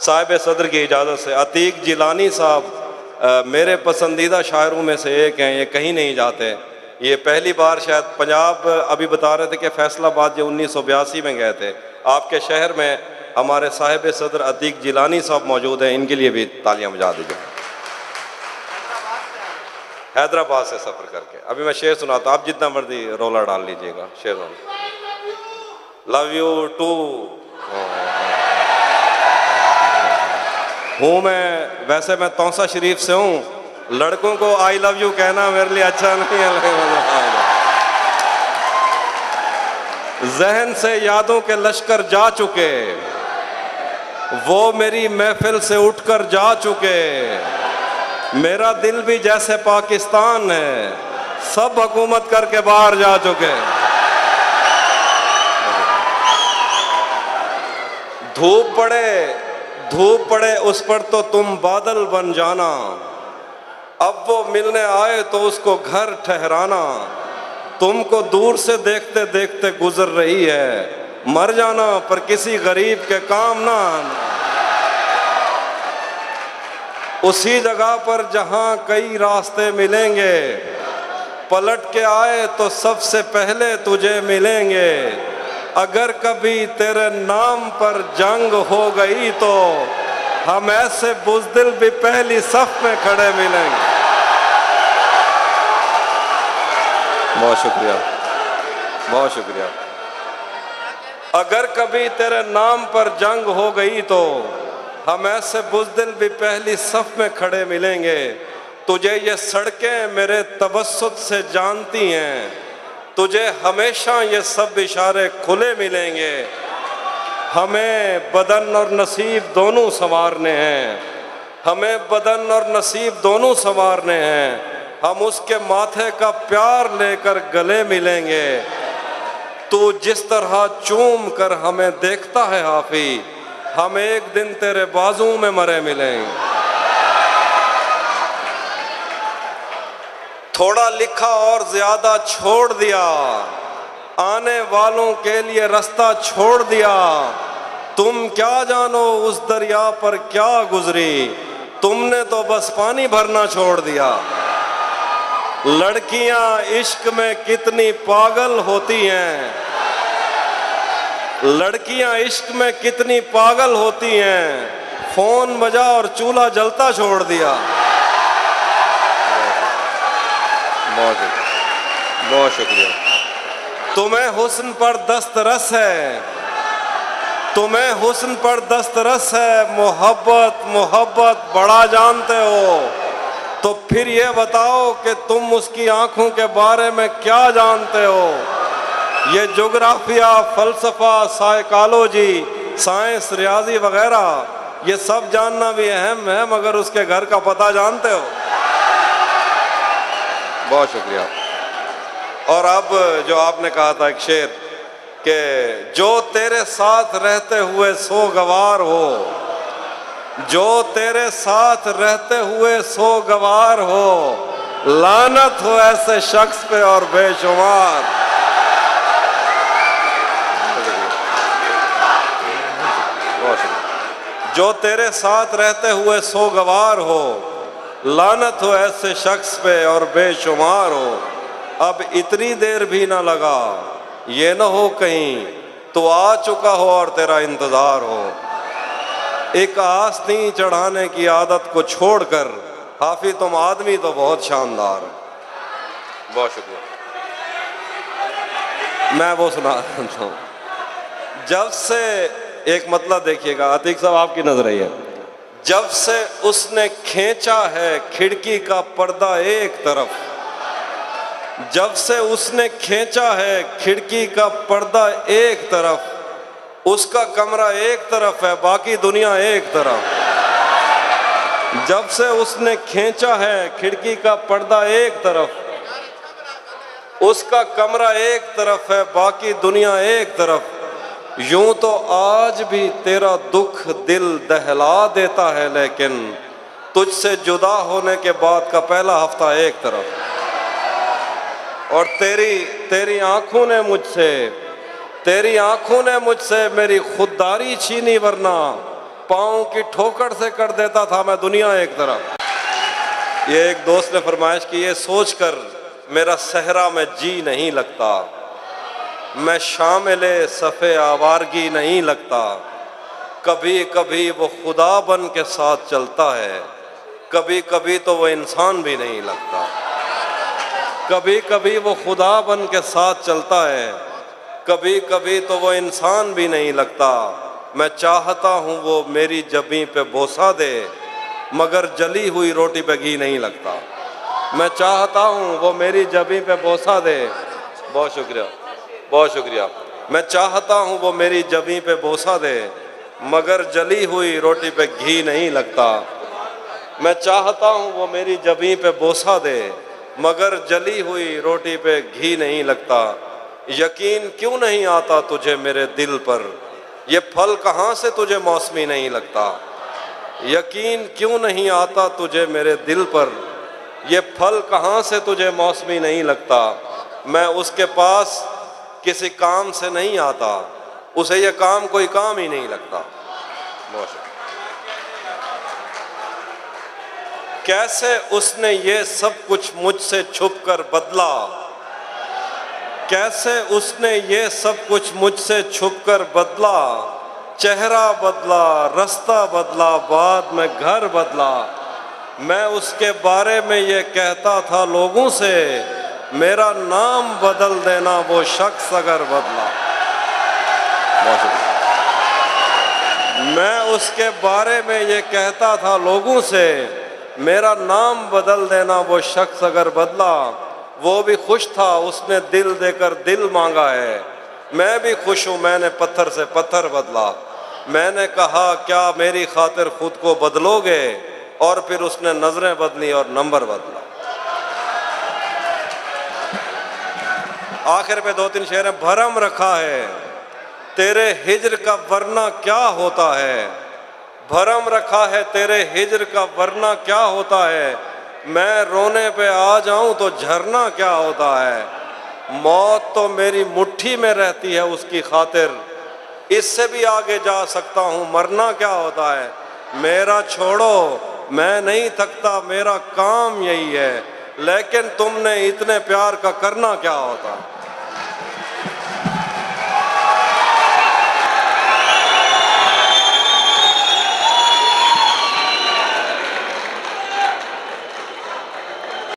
साहिब सदर की इजाज़त से। अतीक जिलानी साहब मेरे पसंदीदा शायरों में से एक हैं, ये कहीं नहीं जाते। ये पहली बार शायद पंजाब अभी बता रहे थे कि फैसलाबाद जो उन्नीस सौ बयासी में गए थे। आपके शहर में हमारे साहिब सदर अतीक जिलानी साहब मौजूद हैं, इनके लिए भी तालियाँ बजा दीजिए। हैदराबाद से सफ़र करके। अभी मैं शेर सुनाता आप जितना मर्ज़ी रोला डाल लीजिएगा, शेर लव यू टू हूँ मैं। वैसे मैं तौसा शरीफ से हूँ। लड़कों को आई लव यू कहना मेरे लिए अच्छा नहीं है। जहन से यादों के लश्कर जा चुके। वो मेरी महफिल से उठकर जा चुके। मेरा दिल भी जैसे पाकिस्तान है। सब हुकूमत करके बाहर जा चुके। धूप पड़े धूप पड़े उस पर तो तुम बादल बन जाना। अब वो मिलने आए तो उसको घर ठहराना। तुमको दूर से देखते देखते गुजर रही है। मर जाना, पर किसी गरीब के काम ना आना। उसी जगह पर जहाँ कई रास्ते मिलेंगे, पलट के आए तो सबसे पहले तुझे मिलेंगे। अगर कभी तेरे नाम पर जंग हो गई तो हम ऐसे बुजदिल भी पहली सफ में खड़े मिलेंगे। बहुत शुक्रिया। बहुत शुक्रिया। अगर कभी तेरे नाम पर जंग हो गई तो हम ऐसे बुजदिल भी पहली सफ में खड़े मिलेंगे। तुझे ये सड़कें मेरे तबसुत से जानती हैं। तुझे हमेशा ये सब इशारे खुले मिलेंगे। हमें बदन और नसीब दोनों संवारने हैं। हमें बदन और नसीब दोनों संवारने हैं। हम उसके माथे का प्यार लेकर गले मिलेंगे। तू जिस तरह चूम कर हमें देखता है हाफी, हम एक दिन तेरे बाजू में मरे मिलेंगे। थोड़ा लिखा और ज़्यादा छोड़ दिया। आने वालों के लिए रास्ता छोड़ दिया। तुम क्या जानो उस दरिया पर क्या गुजरी। तुमने तो बस पानी भरना छोड़ दिया। लड़कियाँ इश्क में कितनी पागल होती हैं। लड़कियाँ इश्क में कितनी पागल होती हैं। फ़ोन बजा और चूल्हा जलता छोड़ दिया। बहुत शुक्रिया। बहुत शुक्रिया। तुम्हें हुस्न पर दस्तरस है। तुम्हें हुस्न पर दस्तरस है। मोहब्बत मोहब्बत बड़ा जानते हो। तो फिर ये बताओ कि तुम उसकी आँखों के बारे में क्या जानते हो? ये जोग्राफिया फलसफा, साइकोलॉजी, साइंस, रियाजी वगैरह, ये सब जानना भी अहम है, मगर उसके घर का पता जानते हो? बहुत शुक्रिया। और अब जो आपने कहा था एक शेर कि जो तेरे साथ रहते हुए सो गवार हो, जो तेरे साथ रहते हुए सो गवार हो, लानत हो ऐसे शख्स पे और बेशुमार। जो तेरे साथ रहते हुए सो गवार हो लानत हो ऐसे शख्स पे और बेशुमार हो। अब इतनी देर भी ना लगा। ये न हो कहीं तो आ चुका हो और तेरा इंतज़ार हो। एक आस्ती चढ़ाने की आदत को छोड़कर। हाफी तुम आदमी तो बहुत शानदार। बहुत शुक्रिया। मैं वो सुना जब से एक मतलब देखिएगा, अतीक साहब आपकी नज़र आई है। जब से उसने खींचा है, खिड़की का पर्दा एक तरफ़। जब से उसने खींचा है, खिड़की का पर्दा एक तरफ़। उसका कमरा एक तरफ़ है, बाकी दुनिया एक तरफ़। जब से उसने खींचा है, खिड़की का पर्दा एक तरफ़। उसका कमरा एक तरफ़ है, बाकी दुनिया एक तरफ़। यूँ तो आज भी तेरा दुख दिल दहला देता है, लेकिन तुझसे जुदा होने के बाद का पहला हफ़्ता एक तरफ़। और तेरी तेरी आँखों ने मुझसे, तेरी आँखों ने मुझसे मेरी खुददारी छीनी, वरना पाँव की ठोकर से कर देता था मैं दुनिया एक तरफ़। ये एक दोस्त ने फरमाइश की, ये सोच कर मेरा सहरा में जी नहीं लगता। मैं शामिल सफ़े आवारगी नहीं लगता। कभी कभी वो खुदा बन के साथ चलता है। कभी कभी तो वो इंसान भी नहीं लगता। कभी कभी वो खुदा बन के साथ चलता है। कभी कभी तो वो इंसान भी नहीं लगता। मैं चाहता हूँ वो मेरी जबी पे बोसा दे, मगर जली हुई रोटी पे घी नहीं लगता। मैं चाहता हूँ वो मेरी जबी पे बोसा दे। बहुत शुक्रिया। बहुत शुक्रिया। मैं चाहता हूँ वो मेरी जबी पे बोसा दे, मगर जली हुई रोटी पे घी नहीं लगता। मैं चाहता हूँ वो मेरी जबी पे बोसा दे, मगर जली हुई रोटी पे घी नहीं लगता। यकीन क्यों नहीं आता तुझे मेरे दिल पर? ये फल कहाँ से तुझे मौसमी नहीं लगता? यकीन क्यों नहीं आता तुझे मेरे दिल पर? ये फल कहाँ से तुझे मौसमी नहीं लगता? मैं उसके पास किसी काम से नहीं आता, उसे यह काम कोई काम ही नहीं लगता। कैसे उसने ये सब कुछ मुझसे छुप कर बदला? कैसे उसने ये सब कुछ मुझसे छुप कर बदला? चेहरा बदला, रास्ता बदला, बाद में घर बदला। मैं उसके बारे में ये कहता था लोगों से मेरा नाम बदल देना, वो शख्स अगर बदला। मैं उसके बारे में ये कहता था लोगों से, मेरा नाम बदल देना, वो शख्स अगर बदला, वो भी खुश था, उसने दिल देकर दिल मांगा है। मैं भी खुश हूँ, मैंने पत्थर से पत्थर बदला। मैंने कहा, क्या मेरी खातिर खुद को बदलोगे? और फिर उसने नज़रें बदली और नंबर बदला। आखिर पे दो तीन शेर भरम रखा है। तेरे हिजर का वरना क्या होता है? भरम रखा है तेरे हिजर का वरना क्या होता है? मैं रोने पे आ जाऊँ तो झरना क्या होता है? मौत तो मेरी मुट्ठी में रहती है उसकी खातिर। इससे भी आगे जा सकता हूँ, मरना क्या होता है? मेरा छोड़ो, मैं नहीं थकता, मेरा काम यही है। लेकिन तुमने इतने प्यार का करना क्या होता? है